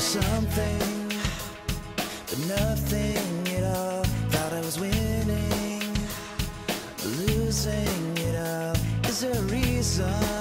something, but nothing at all. Thought I was winning, losing it all. Is there a reason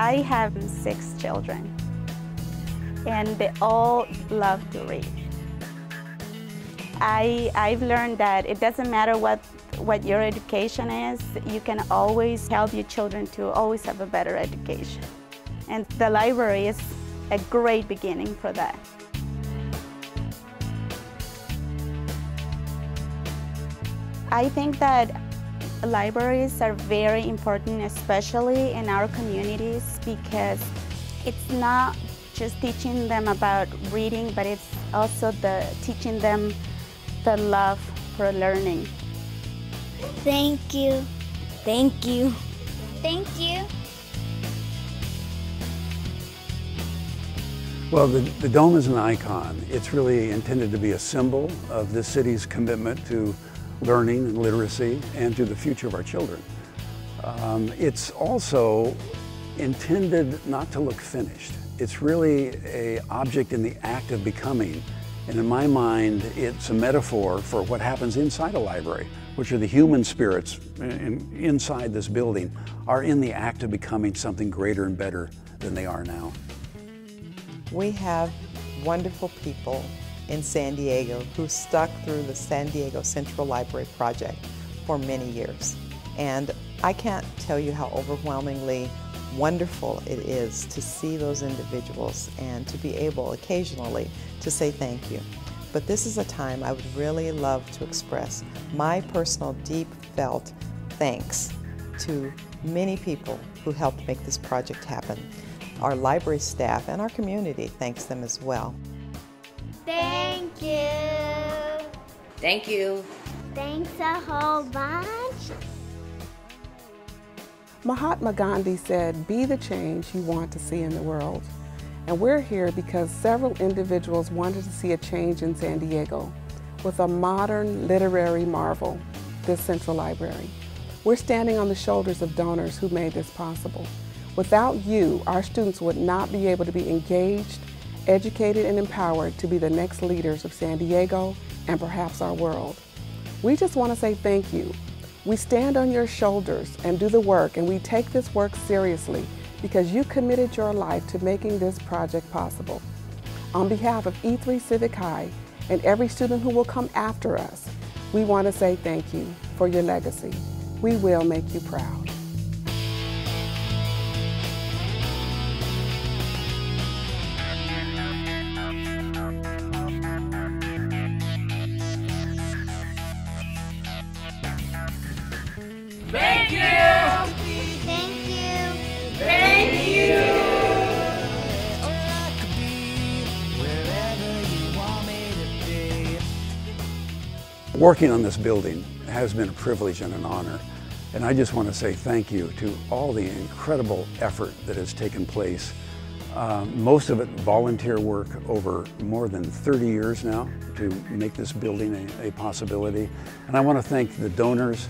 I have six children, and they all love to read. I, I've learned that it doesn't matter what, what your education is, you can always help your children to always have a better education. And the library is a great beginning for that. I think that libraries are very important, especially in our communities, because it's not just teaching them about reading, but it's also the teaching them the love for learning. Thank you. Thank you. Thank you. Well, the, the dome is an icon. It's really intended to be a symbol of this city's commitment to learning and literacy and to the future of our children. Um, it's also intended not to look finished. It's really a object in the act of becoming. And in my mind, it's a metaphor for what happens inside a library, which are the human spirits in, inside this building are in the act of becoming something greater and better than they are now. We have wonderful people in San Diego who stuck through the San Diego Central Library Project for many years. And I can't tell you how overwhelmingly wonderful it is to see those individuals and to be able occasionally to say thank you. But this is a time I would really love to express my personal deep felt thanks to many people who helped make this project happen. Our library staff and our community thanks them as well. Thank you. Thank you. Thanks a whole bunch. Mahatma Gandhi said, Be the change you want to see in the world. And we're here because several individuals wanted to see a change in San Diego with a modern literary marvel, this Central Library. We're standing on the shoulders of donors who made this possible. Without you, our students would not be able to be engaged, educated, and empowered to be the next leaders of San Diego and perhaps our world. We just want to say thank you. We stand on your shoulders and do the work, and we take this work seriously because you committed your life to making this project possible. On behalf of E3 Civic High and every student who will come after us, we want to say thank you for your legacy. We will make you proud. Working on this building has been a privilege and an honor. And I just want to say thank you to all the incredible effort that has taken place. Um, most of it volunteer work over more than 30 years now to make this building a, a possibility. And I want to thank the donors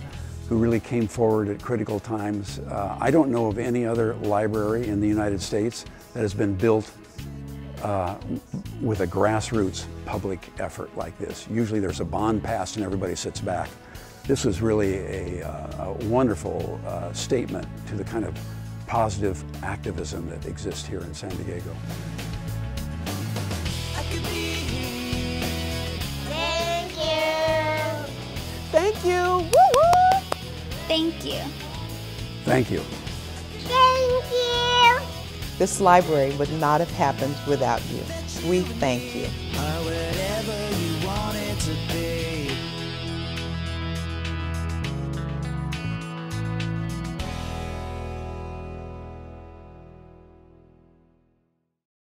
who really came forward at critical times. Uh, I don't know of any other library in the United States that has been built uh, with a grassroots public effort like this. Usually there's a bond passed and everybody sits back. This was really a, uh, a wonderful uh, statement to the kind of positive activism that exists here in San Diego. I could be here. Thank you. Thank you. Woo woo! Thank you. Thank you. Thank you. This library would not have happened without you. We thank you.